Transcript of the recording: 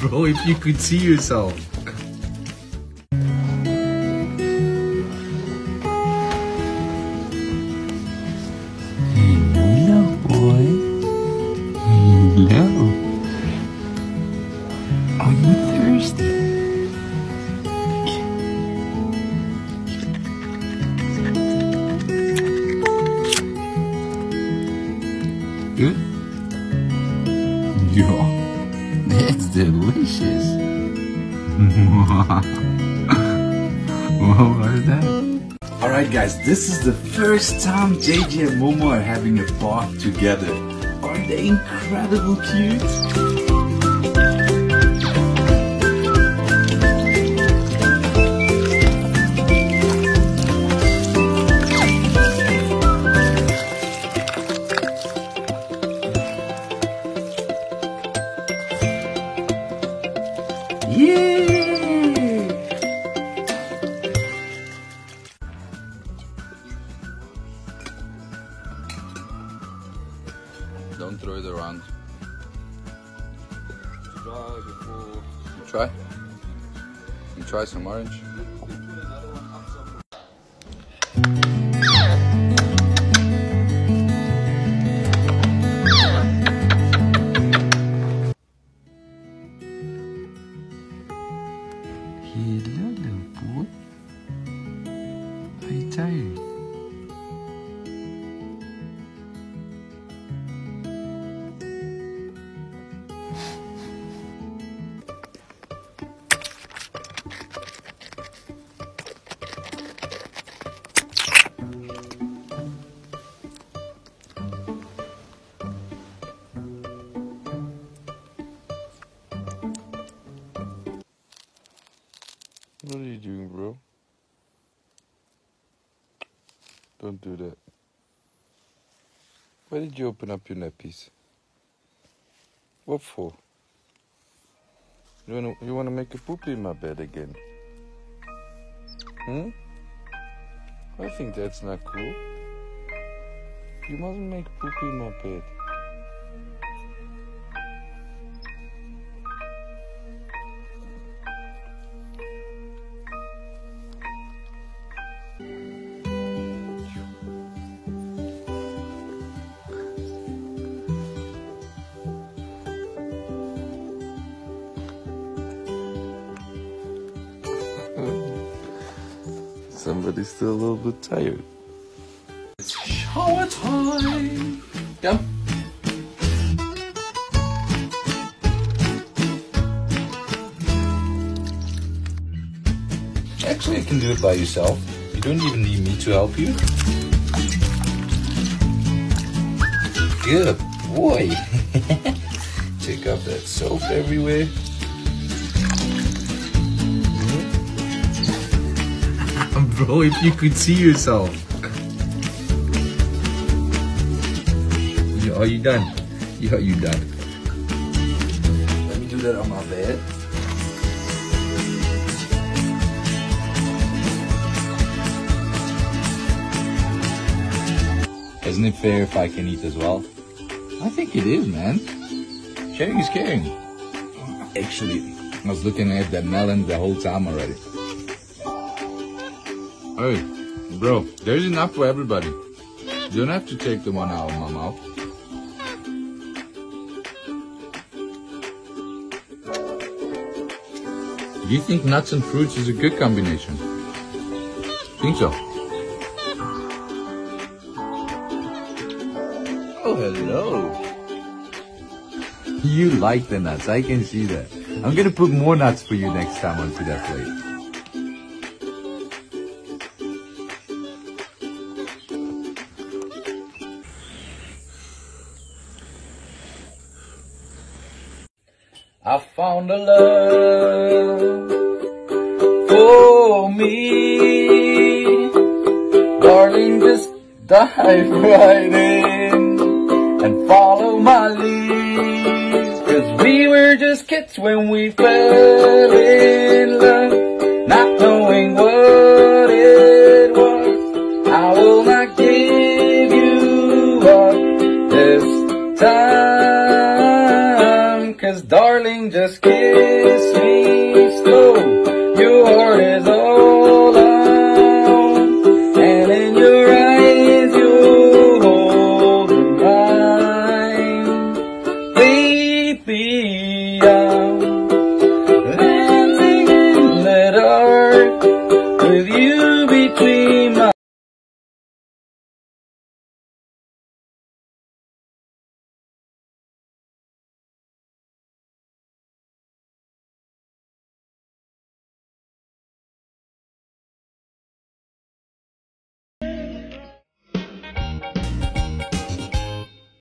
Bro, if you could see yourself. Delicious. what was that? Alright guys, this is the first time JJ and Momo are having a bath together. Aren't they incredible cute? Try before. You try? You try some orange? Hello, little boy. Are you tired? What are you doing, bro? Don't do that. Why did you open up your nappies? What for? You wanna you wanna make a poopy in my bed again? Hmm? I think that's not cool. You mustn't make poopy in my bed. Somebody's still a little bit tired. It's shower time! Come. Actually, you can do it by yourself. You don't even need me to help you. Good boy. Take off that soap everywhere. Bro, if you could see yourself. You- Are you done? Yeah, you done. Let me do that on my bed. Isn't it fair if I can eat as well? I think it is, man. Sharing is caring. Actually, I was looking at that melon the whole time already. Hey, bro, there's enough for everybody. You don't have to take the one out of my mouth. Do you think nuts and fruits is a good combination? Think so? Oh, hello. You like the nuts, I can see that. I'm gonna put more nuts for you next time onto that plate. I found a love for me. Darling, just dive right in and follow my lead. Cause we were just kids when we fell in love, Cause darling, just kiss me slow. Your heart is